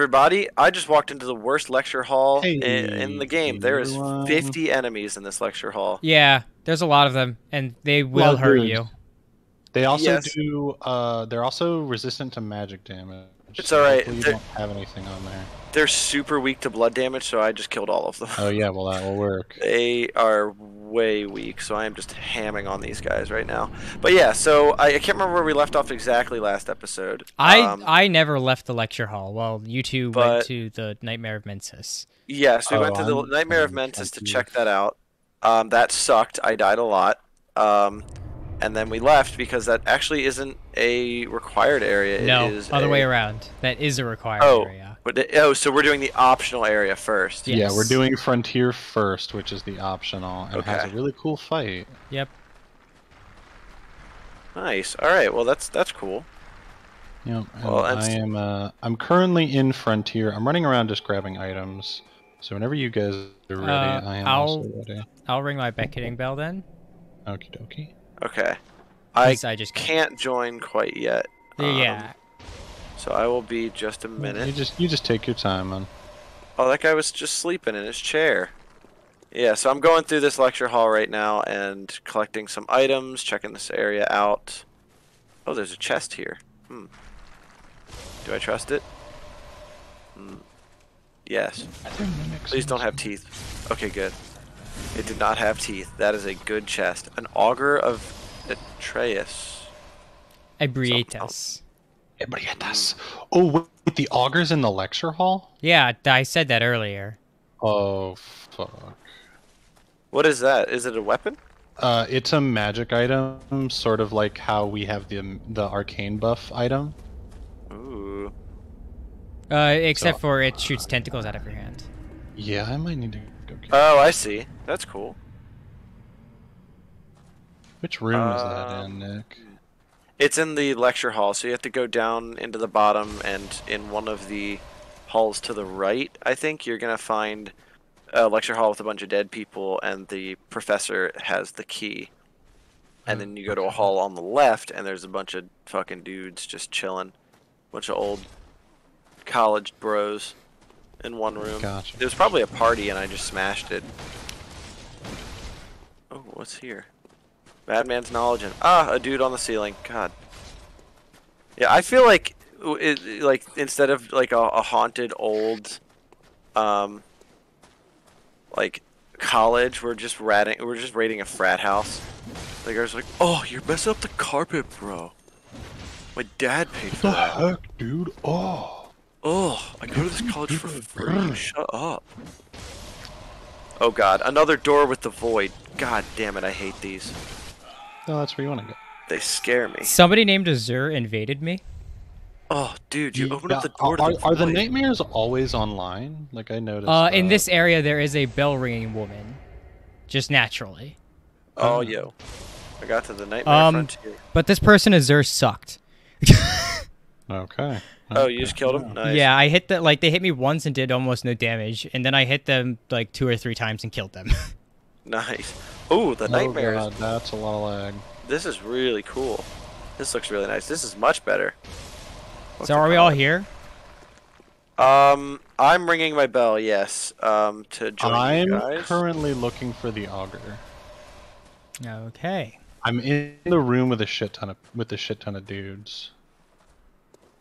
everybody. I just walked into the worst lecture hall Hey, in, in the game. There is 50 enemies in this lecture hall. Yeah, there's a lot of them, and they will Well, hurt good. you. They also Yes. do. Uh, they're also resistant to magic damage. It's alright, hopefully You don't have anything on there. They're super weak to blood damage, so I just killed all of them. Oh yeah, well that will work. They are way weak, so I am just hamming on these guys right now. But yeah, so I, I can't remember where we left off exactly last episode. I Um, I never left the lecture hall. Well, you two But- went to the Nightmare of Mensis. Yes, we Oh, went to the I'm- Nightmare of I'm Mensis to check that out. Um, that sucked. I died a lot. Um, and then we left because that actually isn't a required area. It no, is other a- way around. That is a required Oh. area. But it- oh, so we're doing the optional area first. Yeah. Yeah, we're doing Frontier first, which is the optional, and has a really cool fight. Yep. Nice. All right. Well, that's that's cool. Yep. And Well, and I am. Uh, I'm currently in Frontier. I'm running around just grabbing items. So whenever you guys are ready, Uh, I am I'll- also ready. I'll ring my beckoning bell then. Okie dokie. Okay. I 'cause I just can't join quite yet. Um, Yeah. So I will be just a minute. You minute. just you just take your time, man. Oh, that guy was just sleeping in his chair. Yeah, so I'm going through this lecture hall right now and collecting some items, checking this area out. Oh, there's a chest here. Hmm. Do I trust it? Hmm. Yes. Please don't have teeth. Okay, good. It did not have teeth. That is a good chest. An augur of Atreus. Ebrietas. Ebrietas. Oh wait, the augurs in the lecture hall? Yeah, I said that earlier. Oh fuck. What is that? Is it a weapon? Uh, it's a magic item, sort of like how we have the the arcane buff item. Ooh. Uh, except So- for it shoots tentacles out of your hand. Yeah, I might need to Oh, I see. That's cool. Which room is that um, in, Nick? It's in the lecture hall, so you have to go down into the bottom, and in one of the halls to the right, I think you're gonna find a lecture hall with a bunch of dead people, and the professor has the key. And then you go to a hall on the left, and there's a bunch of fucking dudes just chilling, bunch of old college bros in one room. Gotcha. There was probably a party, and I just smashed it. Oh, what's here? Madman's knowledge and ah, a dude on the ceiling. God. Yeah, I feel like it, like instead of like a, a haunted old, um, like college, we're just ratting, we're just raiding a frat house. The guy's like, "Oh, you're messing up the carpet, bro. My dad paid for what the that. heck, dude? Oh. Oh, I go to this college for free. Shut up." Oh God, another door with the void. God damn it, I hate these. No, that's where you want to go. They scare me. Somebody named Azur invaded me. Oh, dude, you opened up the door to are, the are the nightmares always online? Like I noticed. Uh, in this area, there is a bell ringing woman, just naturally. Oh, Oh. yo. I got to the nightmare Um, frontier. But this person Azur sucked. Okay. Oh, you just killed him? Nice. Yeah, I hit the like they hit me once and did almost no damage, and then I hit them like two or three times and killed them. Nice. Ooh, the Oh, nightmares. God, that's a lot of lag. This is really cool. This looks really nice. This is much better. What so are we hell? all here? Um, I'm ringing my bell, yes, um, to join I'm you guys. currently looking for the augur. Okay. I'm in the room with a shit ton of with a shit ton of dudes.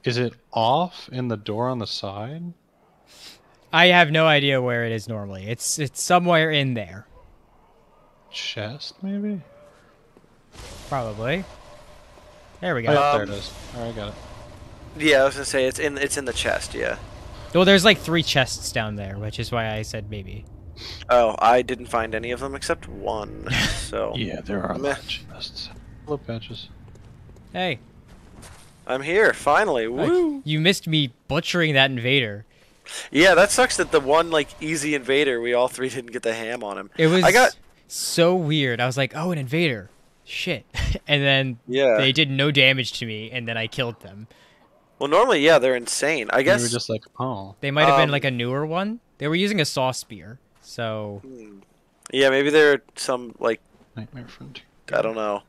Is it off in the door on the side? I have no idea where it is normally. It's it's somewhere in there, Chest, maybe? probably. There we go. yeah, there Um, it is. Alright, got it. Yeah, I was gonna say it's in it's in the chest. Yeah. well, there's like three chests down there, which is why I said maybe. Oh, I didn't find any of them except one. So Yeah, there are a lot of chests. Hello, patches. Hey, I'm here finally. Woo! you missed me butchering that invader. Yeah, that sucks that the one like easy invader we all three didn't get the ham on him. It was I got so weird. I was like, oh, an invader. Shit. and then yeah. they did no damage to me, and then I killed them. Well, normally yeah, they're insane. I You guess were just like, oh. They might have been Um, like a newer one. They were using a saw spear. So Hmm. Yeah, maybe they're some like Nightmare Frontier. I don't know,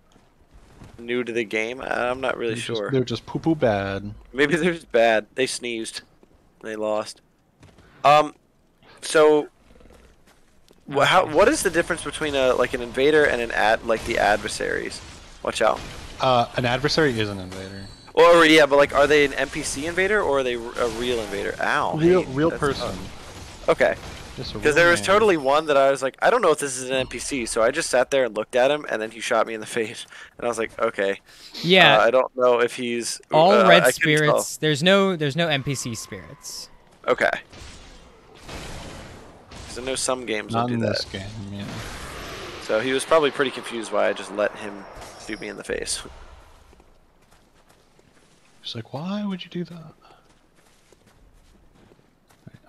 new to the game. I'm not really They're just- sure. they're just poo poo bad. Maybe they're just bad. They sneezed. They lost. Um, so, how what is the difference between a like an invader and an ad like the adversaries? Watch out. Uh, an adversary is an invader. Or yeah, but like, are they an NPC invader or are they a real invader? Ow. Real, hey, real person. tough. Okay. Just a Because real there was totally one that I was like, I don't know if this is an NPC, so I just sat there and looked at him, and then he shot me in the face, and I was like, okay. Yeah, Uh, I don't know if he's all uh, red I spirits. There's no there's no NPC spirits. Okay. Because I know some games will do in that. this game. Yeah. So he was probably pretty confused why I just let him shoot me in the face. He's like, why would you do that?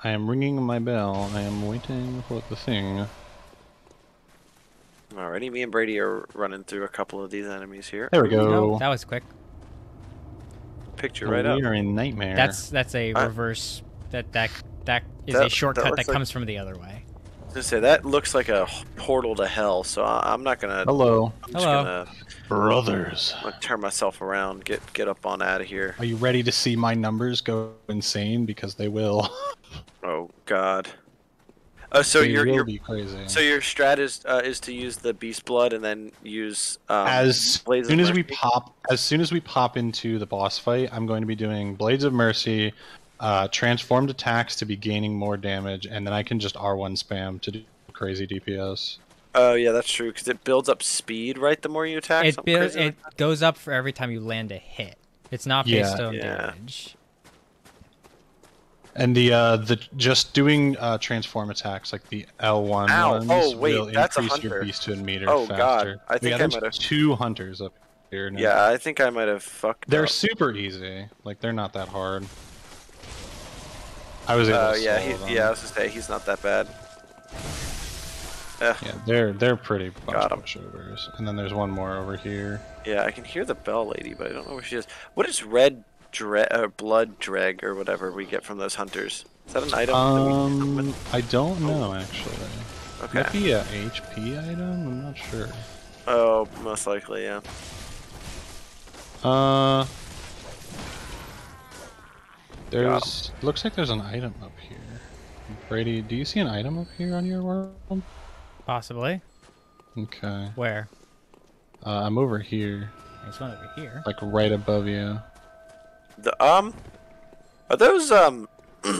I am ringing my bell. I am waiting for the thing. Alrighty, me and Brady are running through a couple of these enemies here. There we go. Oh, that was quick. Picture Oh, right we up. are in nightmare. That's that's a I- reverse. That that that is That- a shortcut that, looks like- comes from the other way. I was gonna say that looks like a portal to hell, so I- I'm not gonna. Hello, I'm just Hello. gonna, brothers. I'm gonna turn myself around, get get up on out of here. Are you ready to see my numbers go insane? Because they will. Oh God. Uh, so they your will your be crazy. so your strat is uh, is to use the beast blood and then use um, as Blades of soon as we pop, as soon as we pop into the boss fight, I'm going to be doing Blades of Mercy, uh, transformed attacks to be gaining more damage, and then I can just R1 spam to do crazy DPS. Oh yeah, that's true because it builds up speed, right? The more you attack, It builds, it goes up for every time you land a hit. It's not Yeah. based on Yeah. damage. And the uh, the just doing uh, transform attacks like the L1 Ow. ones Oh, wait, will that's a increase your beast to a meter Oh, faster. God. I think yeah, I there's might've- two hunters up here. Now. Yeah, I think I might have fucked. They're up. super easy. Like they're not that hard. I was able Oh to yeah, he, yeah. I was gonna say he's not that bad. Eh, Yeah, they're they're pretty 'em. pushovers. And then there's one more over here. yeah, I can hear the bell lady, but I don't know where she is. What is red dre- uh, blood dreg or whatever we get from those hunters? Is that an item? that we can Um, with? I don't know actually. okay. Might be a HP item. I'm not sure. Oh, most likely, yeah. Uh, there's looks like there's an item up here. Brady, do you see an item up here on your world? Possibly. Okay. Where? Uh, I'm over here, There's one over here. like right above you. The um, are those um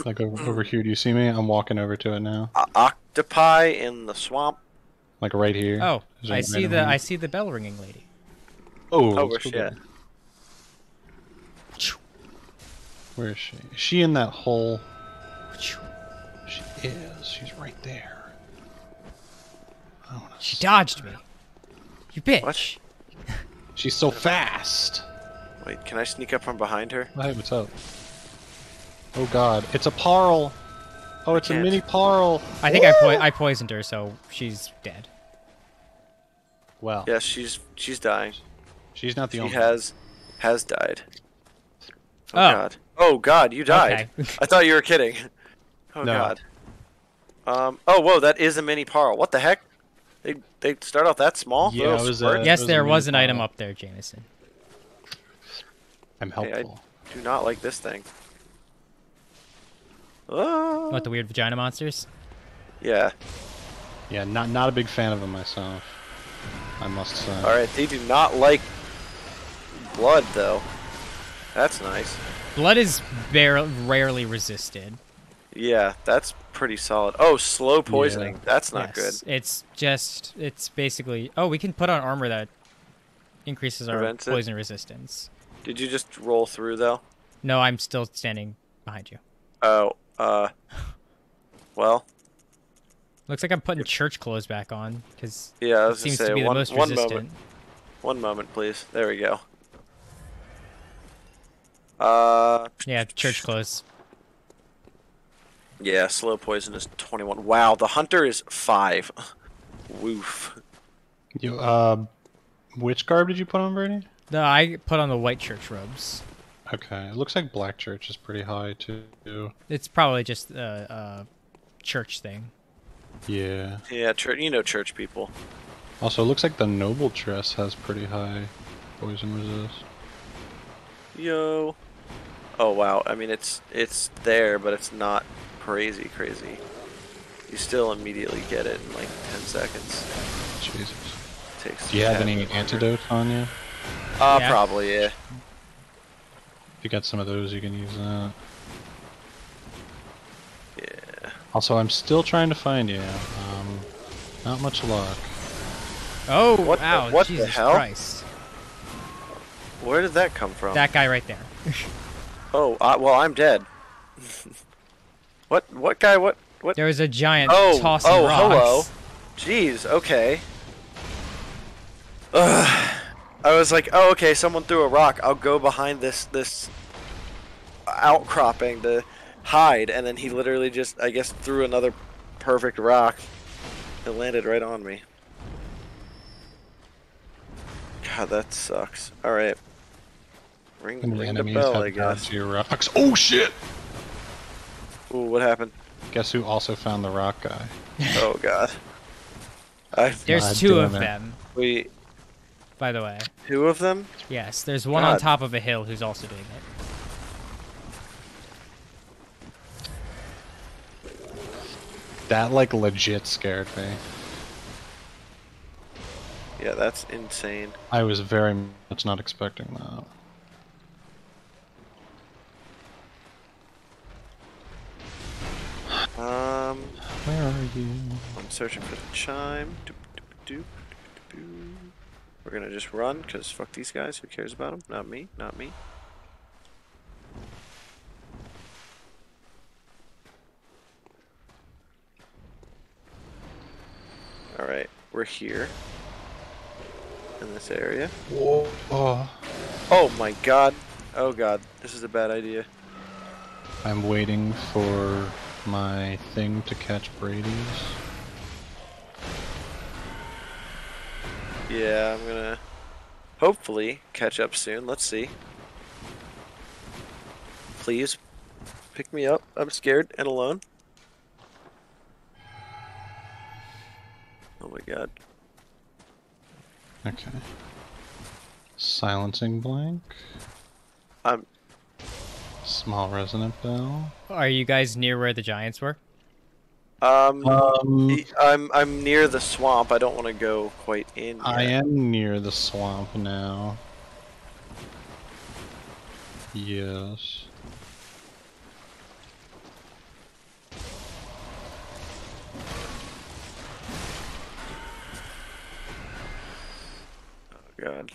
Like over, over here. Do you see me? I'm walking over to it now. o- octopi in the swamp? Like right here. Oh, I an see the here. I see the bell ringing lady. Oh, Oh, let's where's she at? Where is she? Is she in that hole? She is. She's right there. I wanna She s- dodged me. You bitch. What? She's so fast. Wait, can I sneak up from behind her? Hey, what's up? Oh god, it's a parl. Oh, it's a mini parl. I think I po- I poisoned her, so she's dead. Well, Yes, she's she's dying. she's not the She only. She has has died. Oh, Oh. god. Oh god, you died. Okay. I thought you were kidding. Oh No. god. Um. Oh whoa, that is a mini parl. What the heck? They they start off that small. Yeah, it was a- squirt? yes, was there mini was an item up there, Jameson. I'm Hey, I- Do not like this thing. Oh. What ah. the weird vagina monsters? Yeah. Yeah, not not a big fan of them myself. I must say. All right. They do not like blood though. That's nice. Blood is bar- rarely resisted. Yeah, that's pretty solid. Oh, slow poisoning. Yeah. That's not Yes, It's just it's basically oh we can put on armor that increases our Prevents it? poison resistance. Good. Did you just roll through though? No, I'm still standing behind you. Oh. Uh. Well. Looks like I'm putting church clothes back on because Yeah. It seems say to be one, the most one resistant. moment. One moment, please. There we go. Uh. Yeah, church clothes. Yeah. Slow poison is twenty-one. Wow. The hunter is five. Woof. You, uh, which garb did you put on, Brady? No, I put on the white church robes. Okay, it looks like Black Church is pretty high too. It's probably just a, a church thing. Yeah. Yeah. Church. You know, church people. Also, it looks like the Noble dress has pretty high poison resist. Yo. Oh wow. I mean, it's it's there, but it's not crazy crazy. You still immediately get it in like 10 seconds. Jesus. takes. Do you have any longer. antidotes on you? Uh, Yeah. probably yeah. If you got some of those, you can use that. Yeah. Also, I'm still trying to find you. Um, not much luck. Oh, What the- wow, what the hell? Christ. Where did that come from? That guy right there. Oh, uh, well, I'm dead. what? What guy? What? What? There was a giant Oh, tossing oh, rocks. hello. Jeez. Okay. Ugh. I was like, oh, okay. Someone threw a rock. I'll go behind this this outcropping to hide, and then he literally just, I guess, threw another perfect rock. It landed right on me. God, that sucks. All right. Ring, And the ring the enemies bell, I guess. dodged your rocks. Oh shit! Ooh, what happened? Guess who also found the rock guy? Oh God. I There's God two of it. them, we by the way. two of them. Yes, there's one on top of a hill who's also doing it. That like legit scared me. Yeah, that's insane. I was very much not expecting that. Um, Where are you? I'm searching for the chime. Doop, doop, doop, doop, doop. We're gonna just run, cause fuck these guys. Who cares about them? Not me. Not me. All right, we're here in this area. Whoa. Oh. Oh my god. Oh god, this is a bad idea. I'm waiting for my thing to catch Brady's. Yeah, I'm gonna hopefully catch up soon. Let's see. Please pick me up. I'm scared and alone. Oh my god. Okay. Silencing blank. I'm Small resonant bell. Are you guys near where the giants were? Um Um, I'm I'm near the swamp. I don't want to go quite in. I am near the swamp now. Yes. Oh god.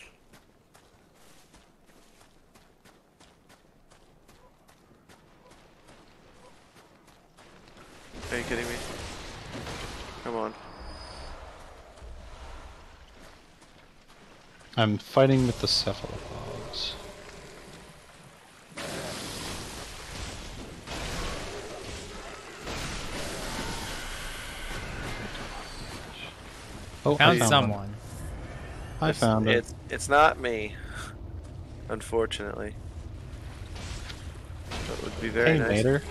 Are you kidding me? Come on. I'm fighting with the cephalopods. Oh, I Found found someone. One. I It's- found it. It's it's not me, unfortunately. That would be very Hey, nice Mater.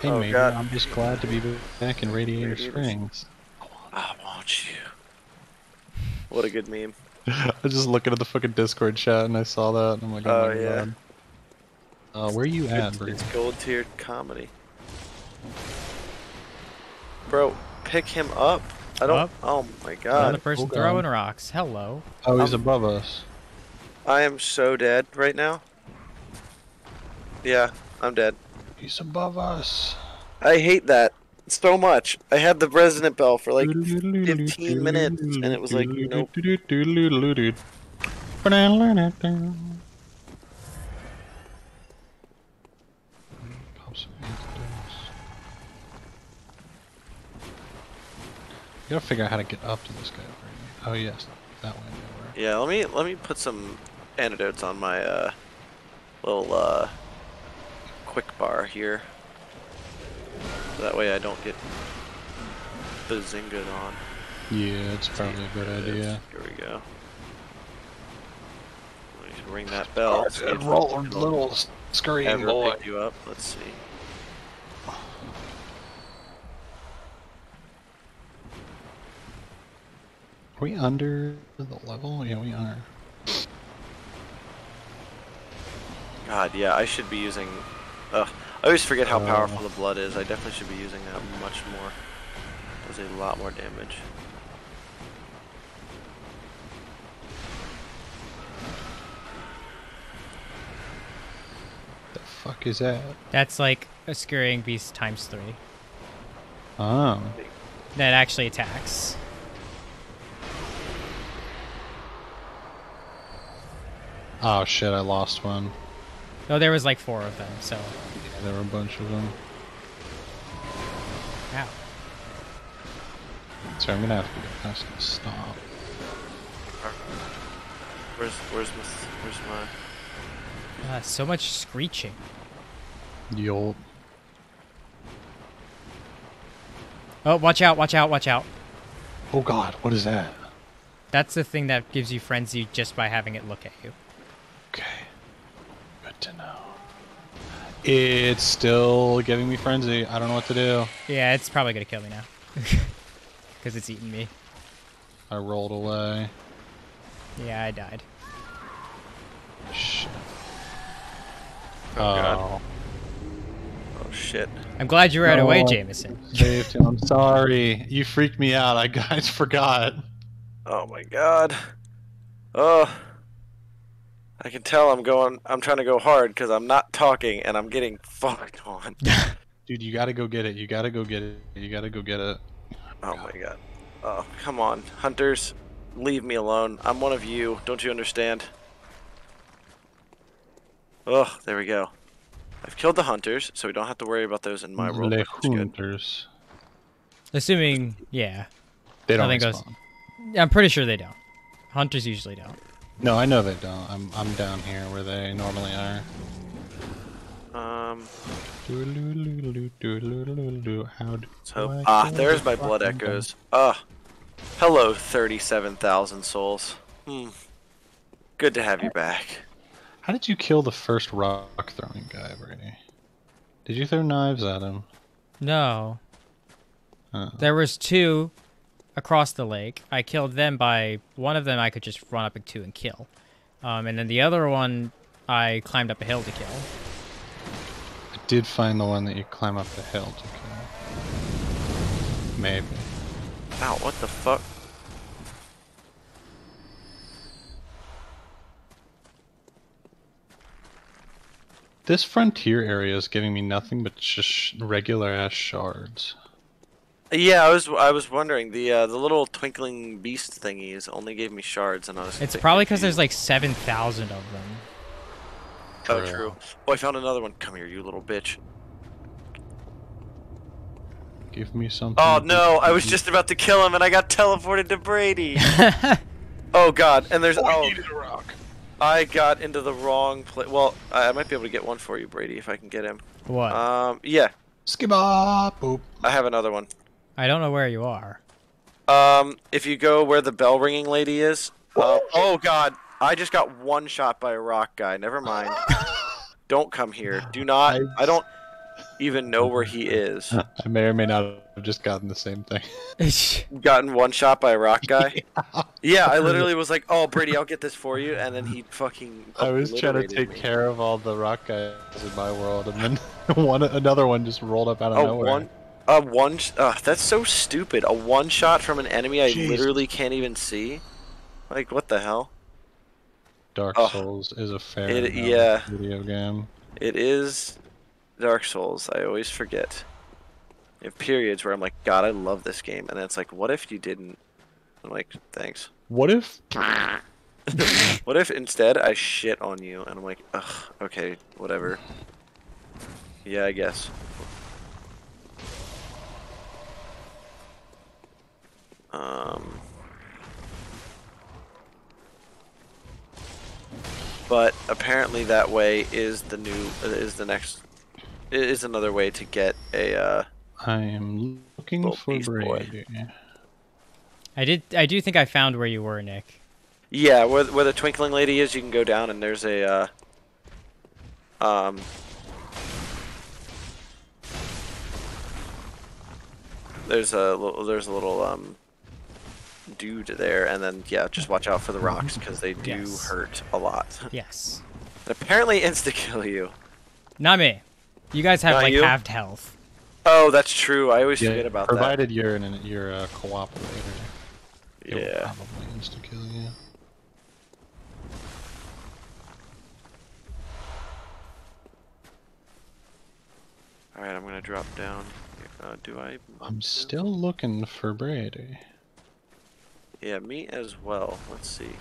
If it was. Hey, oh, Mater, God. I'm just glad to be back in Radiator Radiator Springs. I want you. What a good meme. I was just looking at the fucking Discord chat and I saw that and I'm like, oh, Oh, my yeah. god. Uh, where are you at, It's, Brady? it's gold tiered comedy. Bro, pick him up. I don't. Up. Oh my god. Another god. person hold throwing on. rocks. Hello. Oh, he's um, above us. I am so dead right now. Yeah, I'm dead. He's above us. I hate that so much. I had the resonant bell for like 15 minutes, and it was like, nope. You gotta figure out how to get up to this guy. Brady. Oh yes, that way. Yeah, let me let me put some antidotes on my uh little uh quick bar here. So that way I don't get bazingaed on. Yeah, it's probably a good idea. Here we go. Let me ring that bell. see if roll, it'll little scurrying ever boy. pick you up. Let's see. Are we under the level? Yeah, we are. God, yeah, I should be using. Ugh, I always forget how Uh. powerful the blood is. I definitely should be using that much more. Does a lot more damage. The fuck is that? That's like a scurrying beast times three. Oh. That actually attacks. Oh shit, I lost one. Oh, there was like four of them, so. Yeah, there were a bunch of them. Ow. So I'm gonna have to get past to stop. Where's where's my where's my? Uh, so much screeching. You'll Oh, watch out, watch out, watch out. Oh god, what is that? That's the thing that gives you frenzy just by having it look at you. Okay. Good to know. It's still giving me frenzy. I don't know what to do. Yeah, it's probably gonna kill me now. Because it's eating me. I rolled away. Yeah, I died. Shit. Oh, god. Oh. Oh shit. I'm glad you ran No, away, I- Jameson. Saved him. I'm sorry. You freaked me out. I guys forgot. Oh my god. Oh. I can tell I'm going. I'm trying to go hard because I'm not talking and I'm getting fucked on. Dude, you gotta go get it. You gotta go get it. You gotta go get it. Oh my god. Oh, come on. Hunters, leave me alone. I'm one of you. Don't you understand? Oh, there we go. I've killed the hunters, so we don't have to worry about those in my world. Le which good. hunters. Assuming, yeah. They don't Nothing goes- I'm pretty sure they don't. Hunters usually don't. No, I know they don't. I'm I'm down here where they normally are. Um, How do so I ah, get there's my blood echoes. Ah, hello, thirty-seven thousand souls. Hmm. Good to have you back. How did you kill the first rock throwing guy, Brady? Did you throw knives at him? No. Oh. There was two across the lake. I killed them by one of them I could just run up to and kill. Um, and then the other one I climbed up a hill to kill. I did find the one that you climb up the hill to kill. Maybe. Ow, what the fuck? This frontier area is giving me nothing but just regular ass shards. Yeah, I was I was wondering the uh, the little twinkling beast thingies only gave me shards, and I was. It's probably because there's like 7,000 of them. Oh, True. true. Oh, I found another one. Come here, you little bitch. Give me something. Oh no, I was just about to kill him, and I got teleported to Brady. oh god, and there's Oh, I oh, needed a rock. I got into the wrong place. Well, I, I might be able to get one for you, Brady, if I can get him. what? Um, yeah, Skibba boop. I have another one. I don't know where you are. Um, if you go where the bell ringing lady is. Uh, oh god, I just got one shot by a rock guy. Never mind. don't come here. Do not. I- I don't even know where he is. I may or may not have just gotten the same thing. Gotten one shot by a rock guy. Yeah, I literally was like, "Oh, Brady, I'll get this for you," and then he fucking. I was trying to take me. care of all the rock guys in my world, and then one another one just rolled up out of Oh, nowhere. one. A one. Uh, that's so stupid. A one shot from an enemy I Jeez. literally can't even see. Like what the hell? Dark Oh. Souls is a fair It- yeah. video game. It is Dark Souls. I always forget. You have periods where I'm like, God, I love this game, and then it's like, what if you didn't? I'm like, thanks. What if? What if instead I shit on you, and I'm like, ugh, okay, whatever. Yeah, I guess. Um. But apparently that way is the new is the next is another way to get a uh I am looking for beast boy. Brady. I did. I do think I found where you were, Nick. Yeah, where where the twinkling lady is, you can go down and there's a uh, um there's a little there's a little um dude there and then yeah, just watch out for the rocks because they do Yes. hurt a lot. Yes. And apparently insta kill you. Not me. You guys have Not like you? halved health. Oh, that's true. I always Yeah, forget about that. provided you're an you're a cooperator. that. it Yeah. Probably insta kill you. All right, I'm gonna drop down. Uh, do I? I'm still looking for Brady. Yeah, me as well. Let's see.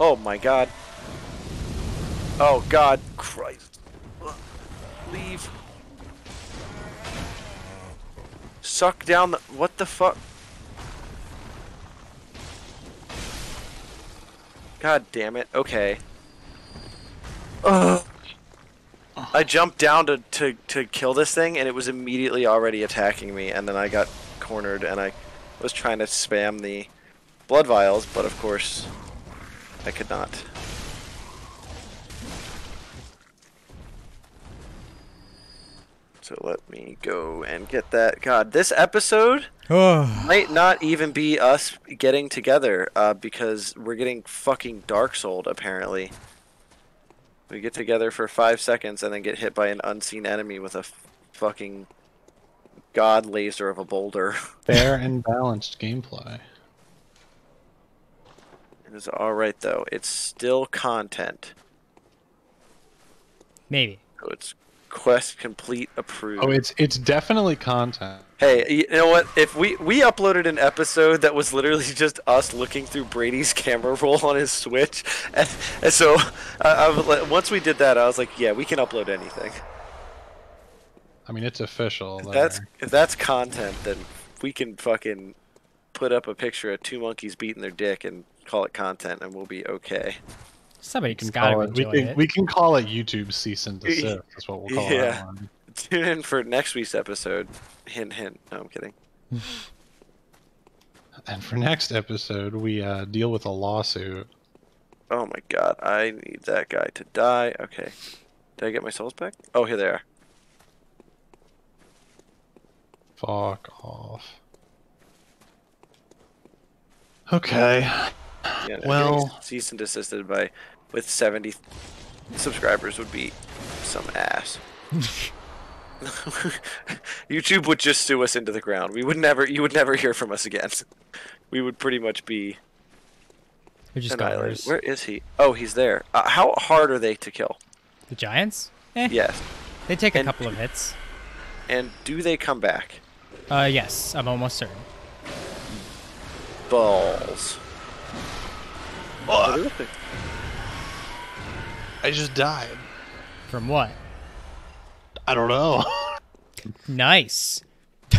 Oh my god. Oh god, Christ. Leave. Suck down the. What the fuck? God damn it. Okay. Ugh. I jumped down to, to, to kill this thing and it was immediately already attacking me and then I got cornered and I was trying to spam the blood vials, but of course I could not. So let me go and get that. God, this episode Oh. might not even be us getting together uh, because we're getting fucking Dark Souled apparently. We get together for five seconds and then get hit by an unseen enemy with a f- fucking god laser of a boulder. Fair and balanced gameplay. It is alright though. It's still content. Maybe. So it's quest complete approved. Oh, it's it's definitely content. Hey, you know what? If we we uploaded an episode that was literally just us looking through Brady's camera roll on his Switch, and, and so I, I once we did that, I was like, yeah, we can upload anything. I mean, it's official. If that's if that's content, then we can fucking put up a picture of two monkeys beating their dick and call it content, and we'll be okay. Somebody can, has got to call it, we, can, it. we can call it YouTube cease and desist. That's what we'll call Yeah. that one. Tune in for next week's episode. Hint, hint. No, I'm kidding. And for next episode, we uh, deal with a lawsuit. Oh my god, I need that guy to die. Okay. Did I get my souls back? Oh, here they are. Fuck off. Okay. Yeah, Well- getting cease and desisted by with 70 subscribers would be some ass. YouTube would just sue us into the ground. We would never, you would never hear from us again. We would pretty much be Who just annihilated. got Where is he? Oh, he's there. Uh, how hard are they to kill? The Giants? Eh, Yes. they take a And- couple of hits. And do they come back? Uh, yes, I'm almost certain. Balls. I just died. From what? I don't know. Nice.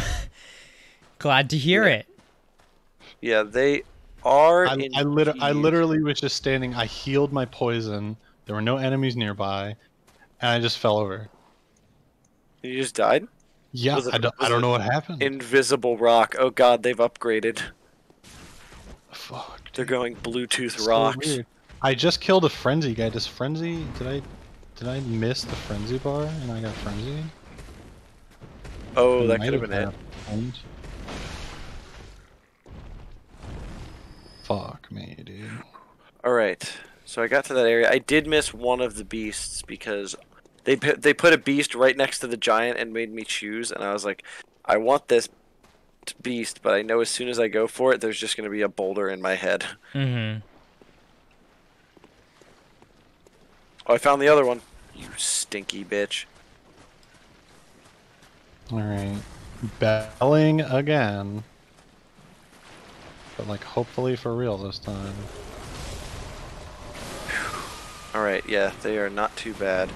Glad to hear Yeah. it. Yeah, they are. I, I, liter- I literally was just standing. I healed my poison. There were no enemies nearby, and I just fell over. You just died. Yeah, I don't, I don't know what happened. Invisible rock. Oh god, they've upgraded. Fuck. They're going Bluetooth So rocks. weird. I just killed a frenzy guy. Does frenzy? Did I? Did I miss the frenzy bar and I got frenzied? Oh, that could have been it. happened. Fuck me, dude. All right. So I got to that area. I did miss one of the beasts because they put they put a beast right next to the giant and made me choose, and I was like, I want this beast, but I know as soon as I go for it, there's just gonna be a boulder in my head. Mm-hmm. Oh, I found the other one. You stinky bitch. All right, belling again, but like hopefully for real this time. All right. Yeah, they are not too bad.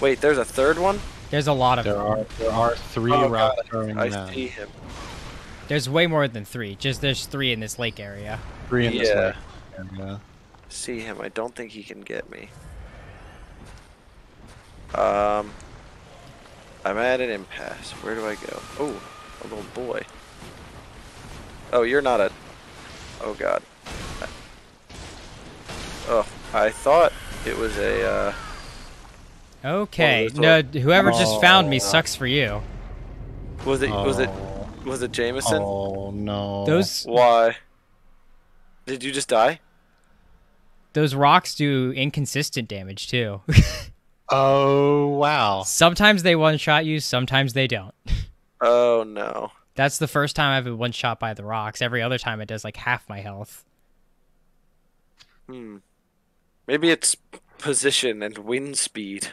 Wait, there's a third one. There's a lot of There them. are there are three Oh, rock God, throwing I men. see him. There's way more than three. Just there's three in this lake area. Three in this lake area. See him. I don't think he can get me. Um, I'm at an impasse. Where do I go? Oh, a little boy. Oh, you're not a. Oh God. Oh, I thought it was a. Uh... Okay. this No, whoever just found me Oh. sucks for you. Was it? Was it? Oh. Was it Jameson? Oh no. Those Why? Did you just die? those rocks do inconsistent damage too. Oh wow! sometimes they one shot you, sometimes they don't. Oh no. That's the first time I've been one shot by the rocks. Every other time it does like half my health. Hmm. Maybe it's position and wind speed.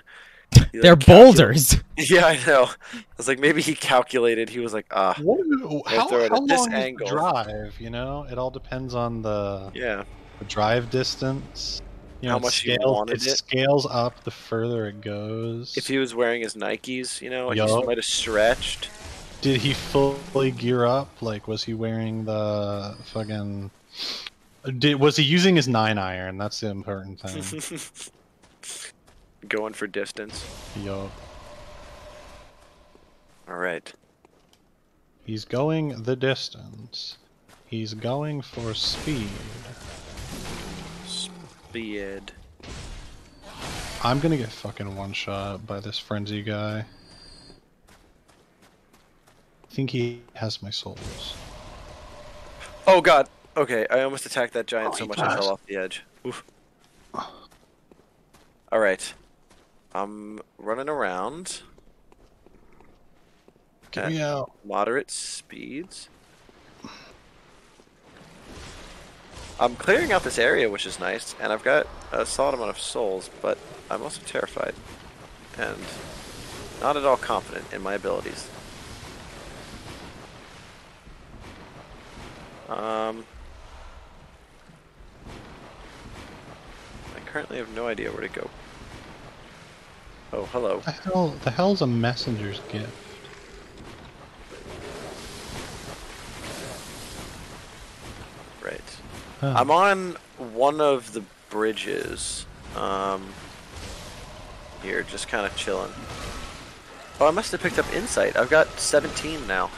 He, They're calcul- boulders. Yeah, I know. I was like, maybe he calculated. He was like, ah, What, how how at this long is angle. the drive? You know, it all depends on the, yeah. the drive distance. You How know, it much you scales, wanted it, it. scales up the further it goes. If he was wearing his Nikes, you know, he Yup. just might have stretched. Did he fully gear up? Like, was he wearing the fucking? Did was he using his nine iron? That's the important thing. Going for distance. Yo, All right. he's going the distance. He's going for speed. Speed. I'm gonna get fucking one shot by this frenzy guy. I think he has my souls. Oh god. Okay, I almost attacked that giant Oh, so much I fell off the edge. Oof. All right. I'm running around. Get Okay. me out. Moderate speeds. I'm clearing out this area, which is nice, and I've got a solid amount of souls, but I'm also terrified and not at all confident in my abilities. Um, I currently have no idea where to go. Oh, hello. The hell? The hell's a messenger's gift? Right. Huh. I'm on one of the bridges. Um, here, just kind of chilling. Oh, I must have picked up insight. I've got 17 now.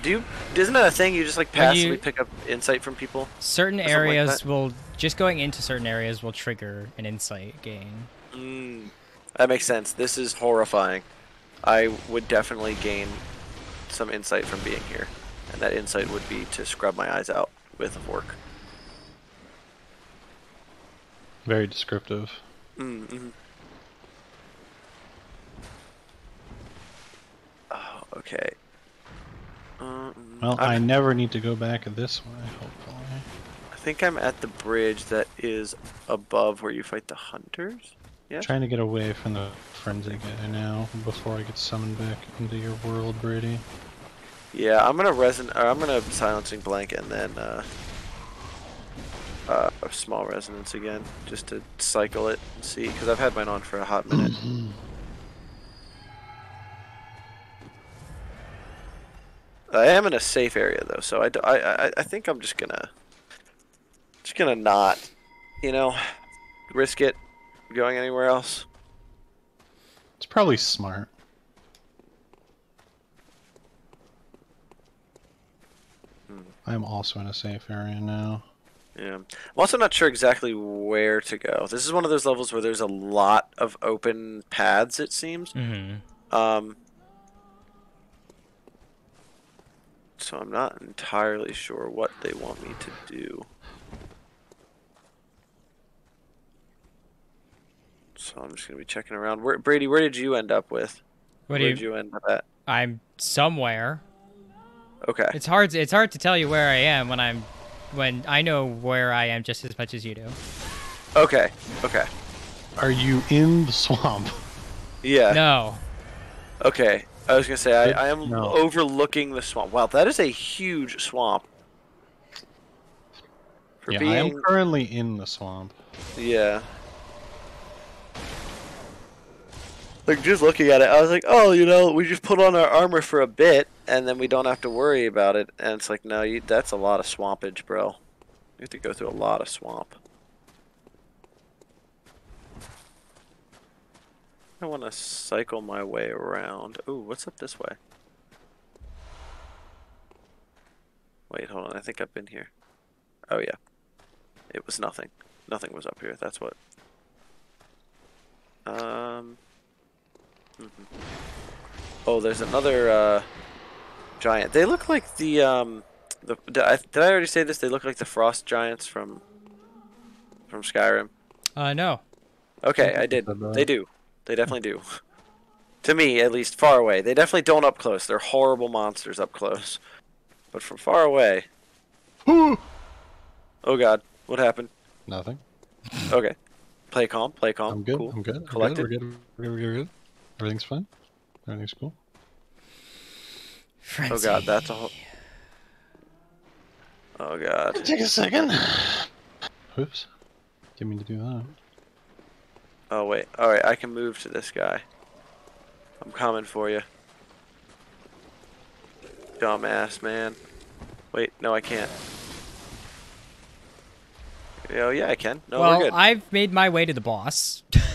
Do you? Isn't that a thing? You just like When you- passively pick up insight from people. Certain Something like areas will just going into certain areas will trigger an insight gain. Mm, that makes sense. This is horrifying. I would definitely gain some insight from being here, and that insight would be to scrub my eyes out with a fork. Very descriptive. Mm-hmm. Oh, okay. Um, Well, I I'm- never need to go back this way, hopefully. I think I'm at the bridge that is above where you fight the hunters. Yes. Trying to get away from the frenzy guy now before I get summoned back into your world, Brady. Yeah, I'm gonna reson. Or I'm gonna silencing blank and then uh, uh, a small resonance again, just to cycle it and see, because I've had mine on for a hot minute. I am in a safe area though, so I, I, I think I'm just gonna gonna not, you know, risk it going anywhere else. It's probably smart. Hmm. I'm also in a safe area now. Yeah. I'm also not sure exactly where to go. This is one of those levels where there's a lot of open paths, it seems. Mm-hmm. Um, so I'm not entirely sure what they want me to do. So I'm just gonna be checking around. Where, Brady, where did you end up with? What where do you? did you end up at? I'm somewhere. Okay. It's hard. It's hard to tell you where I am when I'm, when I know where I am just as much as you do. Okay. Okay. Are you in the swamp? Yeah. No. Okay. I was gonna say I, I am know. overlooking the swamp. Wow, that is a huge swamp. For yeah, being I am currently in the swamp. Yeah. Like just looking at it, I was like, oh, you know, we just put on our armor for a bit, and then we don't have to worry about it. And it's like, no, you, that's a lot of swampage, bro. You have to go through a lot of swamp. I want to cycle my way around. Ooh, what's up this way? Wait, hold on. I think I've been here. Oh yeah. It was nothing. Nothing was up here. That's what. Um. Mhm. Oh, there's another uh, giant. They look like the um, the did I, did I already say this? They look like the frost giants from from Skyrim? Uh, know. Okay, I did. They do. They definitely do. to me, at least, far away. They definitely don't up close. They're horrible monsters up close. But from far away. oh god, what happened? Nothing. Okay. Play calm, play calm. I'm good. Cool. I'm good. I'm Collected. We're good. We're good. We're good. We're good. Everything's fine. Everything's cool. Oh god, that's a whole. Oh god. Take a second. Whoops. Didn't mean to do that. Oh wait. Alright, I can move to this guy. I'm coming for you. Dumbass, man. Wait, no, I can't. Oh yeah, I can. No, we're well. I've made my way to the boss.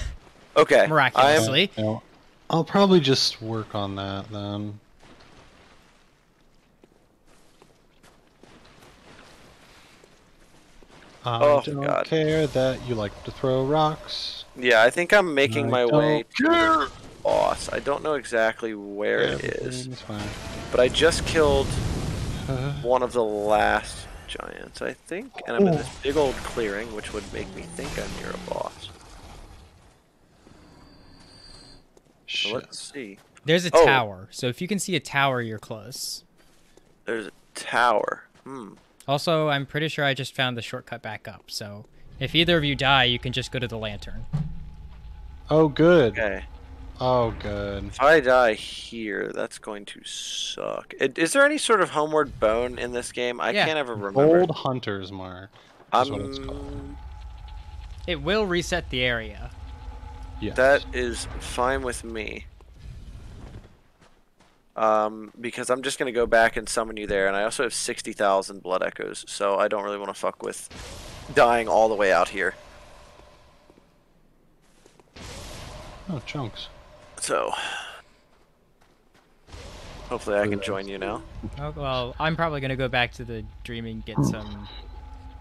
Okay. I'm, Miraculously. You know, I'll probably just work on that then. I Oh, don't God. care that you like to throw rocks. yeah, I think I'm making I my way to care. the boss. I don't know exactly where it is, but I just killed Uh, one of the last giants, I think, and I'm in Oh. this big old clearing, which would make me think I'm near a boss. So let's see. There's a Oh. tower, so if you can see a tower, you're close. There's a tower. Hmm. Also, I'm pretty sure I just found the shortcut back up, so if either of you die, you can just go to the lantern. Oh, good. Okay. Oh, good. If I die here, that's going to suck. Is there any sort of homeward bone in this game? I Yeah. can't ever remember. Old Hunter's Mark. is what it's called. Um, It will reset the area. Yes. that is fine with me. Um, because I'm just gonna go back and summon you there, and I also have sixty thousand blood echoes, so I don't really want to fuck with dying all the way out here. Oh, chunks. So, hopefully, I can join you now. Oh, well, I'm probably gonna go back to the dreaming, and get some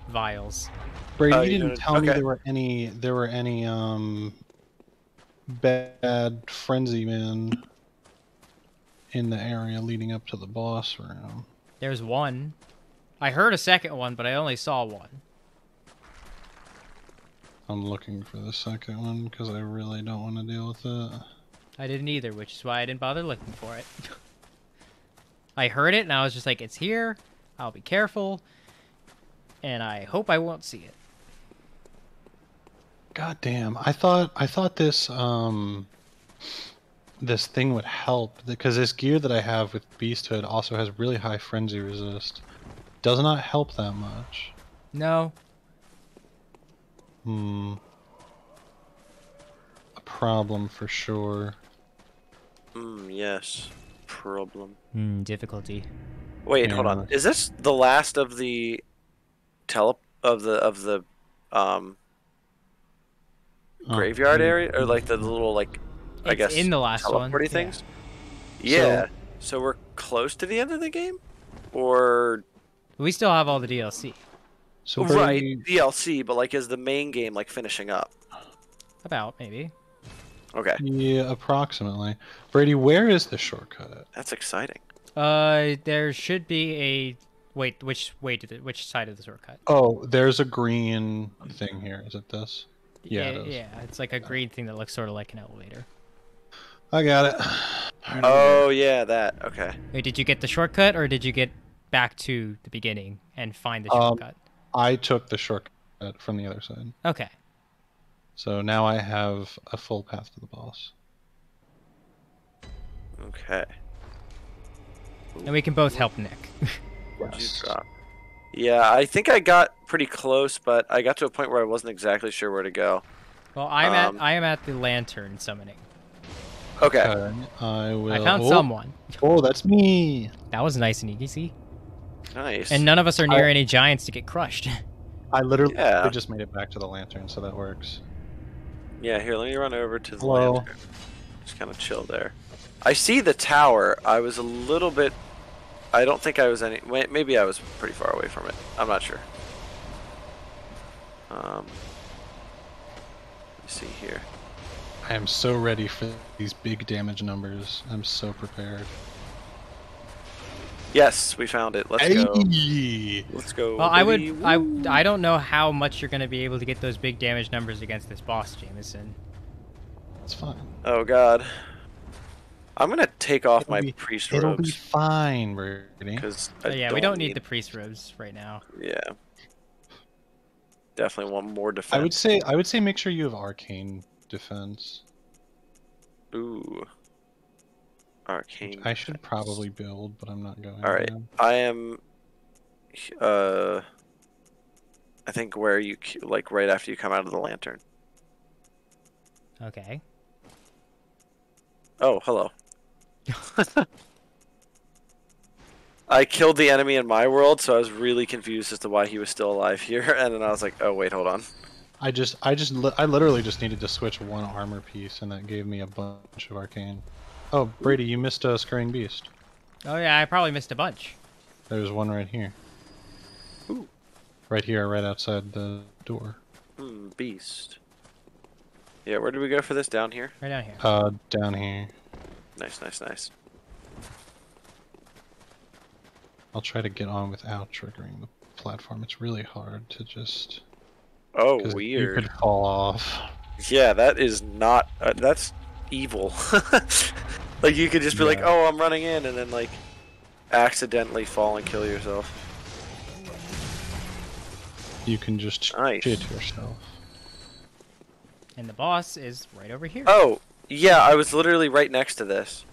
vials. Brady, Oh, you you didn't don't- tell me there were any there were any um bad frenzy men in the area leading up to the boss room. There's one. I heard a second one, but I only saw one. I'm looking for the second one because I really don't want to deal with it. I didn't either, which is why I didn't bother looking for it. I heard it and I was just like, it's here. I'll be careful. And I hope I won't see it. God damn! I thought I thought this um this thing would help because this gear that I have with Beasthood also has really high frenzy resist. Does not help that much. No. Hmm. A problem for sure. Hmm. Yes. Problem. Hmm, difficulty. Wait, hold on. Is this the last of the tele of the of the um graveyard hmm. area or like the little like I It's guess in the last one. teleporty yeah. things? Yeah. So, we're close to the end of the game, or We still have all the DLC. So right Brady, DLC, but like is the main game like finishing up? About, maybe. Okay, Yeah, approximately. Brady, where is the shortcut? that's exciting. Uh, there should be a... Wait, which way did it? Which side of the shortcut? Oh, there's a green thing here. Is it this? Yeah, it is. yeah. It's like a green thing that looks sort of like an elevator. I got it. Oh yeah, that. Okay. Wait, did you get the shortcut or did you get back to the beginning and find the Um, shortcut? I took the shortcut from the other side. Okay. So now I have a full path to the boss. Okay. And we can both help Nick. What'd you drop? Yeah, I think I got pretty close, but I got to a point where I wasn't exactly sure where to go. well, I'm Um, at I am at the lantern summoning. Okay. Okay, I will. I found oh, someone. Oh, that's me. That was nice and easy. Nice. And none of us are near I- any giants to get crushed. I literally Yeah. just made it back to the lantern, so that works. Yeah, here, let me run over to the Hello. lantern. Just kind of chill there. I see the tower. I was a little bit. I don't think I was any. wait, Maybe I was pretty far away from it. I'm not sure. Um. Let me see here. I am so ready for these big damage numbers. I'm so prepared. Yes, we found it. Let's go. Hey! Let's go. Well, I would. I I don't know how much you're gonna be able to get those big damage numbers against this boss, Jameson. It's fine. Oh god. I'm gonna take off It'll my be- priest It'll be robes fine, Rudy. because Oh, yeah, we don't need the priest robes right now. Yeah. Definitely want more defense. I would say I would say make sure you have arcane defense. Ooh. Arcane. I should probably build, but I'm not going. All right. to. I am. Uh. I think where you c- like right after you come out of the lantern. Okay. Oh, hello. I killed the enemy in my world, so I was really confused as to why he was still alive here, and then I was like, "Oh wait, hold on." I just I just li- I literally just needed to switch one armor piece, and that gave me a bunch of arcane. Oh, Brady, you missed a scurrying beast. Oh yeah, I probably missed a bunch. There's one right here. Ooh. Right here, right outside the door. Hmm, beast. Yeah, where did we go for this? Down here. Right down here. Uh, down here. Nice, nice, nice. I'll try to get on without triggering the platform. It's really hard to just. Oh, 'cause You weird. could fall off. Yeah, that is not. Uh, that's evil. like you could just be like, "Oh, I'm running in," and then like accidentally fall and kill yourself. You can just Nice. shit yourself. And the boss is right over here. Oh, yeah, I was literally right next to this.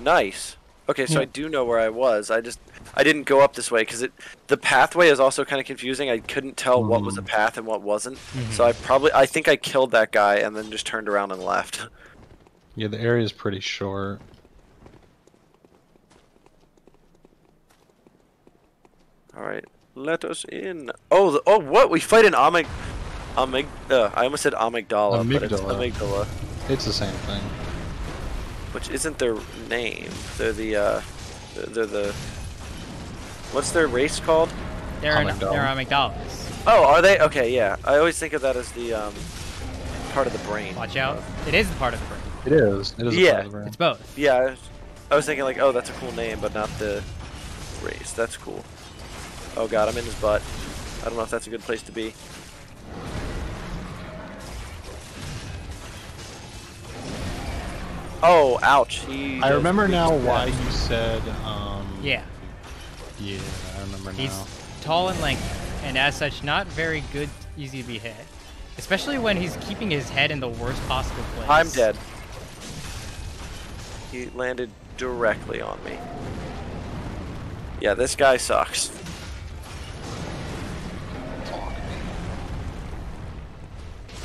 Nice. Okay, so Yeah. I do know where I was. I just I didn't go up this way because it the pathway is also kind of confusing. I couldn't tell what was a Mm. path and what wasn't. Mhm. So I probably I think I killed that guy and then just turned around and left. Yeah, the area is pretty short. All right, let us in. Oh, the, oh, what? We fight an amig, amig. Uh, I almost said amygdala, but it's Amygdala. Amygdala, It's the same thing. which isn't their name. They're the uh, they're the. What's their race called? they're an, Amygdala. they're amygdalas. Oh, are they? Okay, yeah. I always think of that as the um, part of the brain. Watch out. It is the part of the brain. It is. It is. a Yeah. part of the brain. It's both. Yeah, I was thinking like, oh, that's a cool name, but not the race. That's cool. Oh god, I'm in his butt. I don't know if that's a good place to be. Oh, ouch. He I remember now why you said. Um, Yeah. Yeah, I remember now. He's tall and lanky, and as such, not very good, easy to be hit. Especially when he's keeping his head in the worst possible place. I'm dead. He landed directly on me. Yeah, this guy sucks.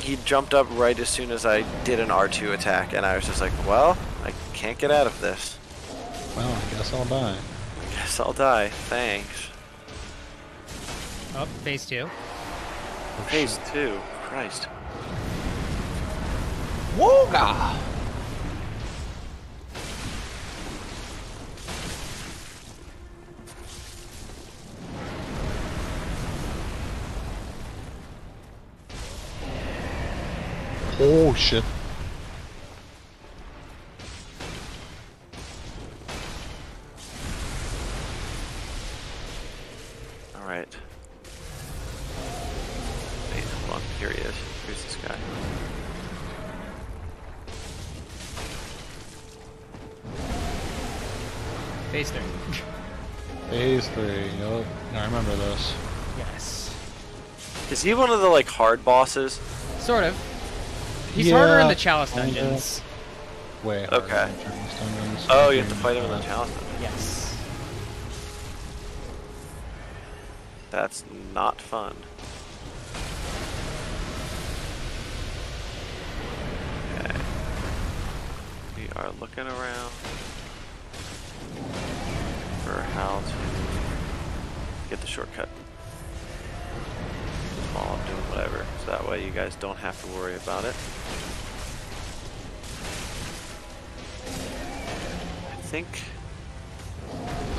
He jumped up right as soon as I did an R2 attack, and I was just like, well, I can't get out of this. Well, I guess I'll die. I Guess I'll die. Thanks. Oh, phase two. Phase 2. Christ. Wooga! Oh shit. Alright. Wait, hold on. Here he is. Here's this guy. Phase three. Phase three. Yup. I remember this. yes. Is he one of the, like, hard bosses? Sort of. He's harder in the Chalice dungeons. Way Okay. dungeons. Oh, you have to fight him in the Uh, challenge. Yes. That's not fun. Okay. We are looking around for how to get the shortcut. Whatever. So that way you guys don't have to worry about it. I think.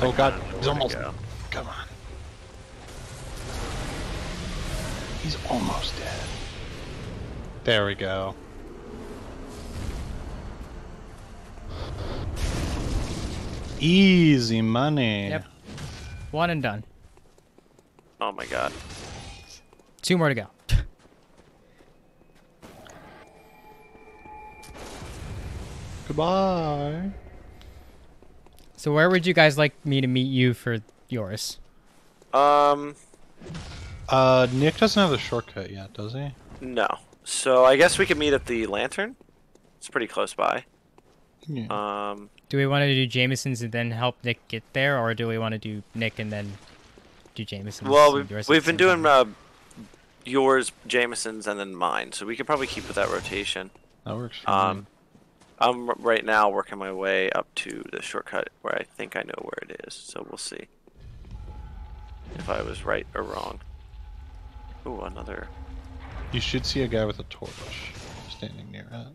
Oh, I Oh god, he's almost. go. Come on. He's almost dead. There we go. Easy money. Yep. One and done. Oh my god. Two more to go. Goodbye. So where would you guys like me to meet you for yours? Um, Uh, Nick doesn't have the shortcut yet, does he? no. So I guess we could meet at the lantern. It's pretty close by. Yeah. Um, Do we want to do Jameson's and then help Nick get there, or do we want to do Nick and then do Jameson's? well, we've, we've been doing time? uh, yours, Jameson's, and then mine. So we could probably keep with that rotation. that works Um, me. I'm right now working my way up to the shortcut where I think I know where it is. So we'll see if I was right or wrong. Ooh, another. You should see a guy with a torch standing near it.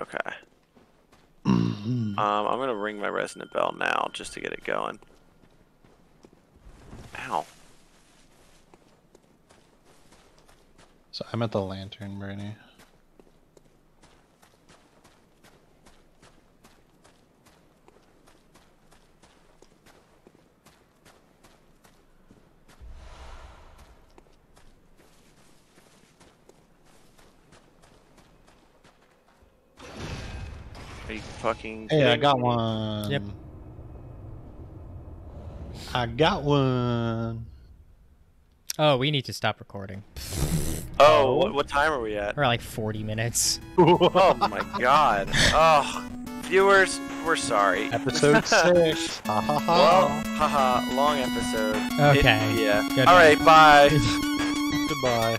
Okay. Mhm. Um, I'm gonna ring my resonant bell now just to get it going. Ow. so I'm at the lantern, Brady. Fucking? Hey, I got one. Yep. I got one. Oh, we need to stop recording. Oh, what, what time are we at? We're at like 40 minutes. Oh my god. Oh, viewers, we're sorry. Episode six. Ha ha Well, haha, long episode. It- Okay. yeah. Good All right, bye. Goodbye.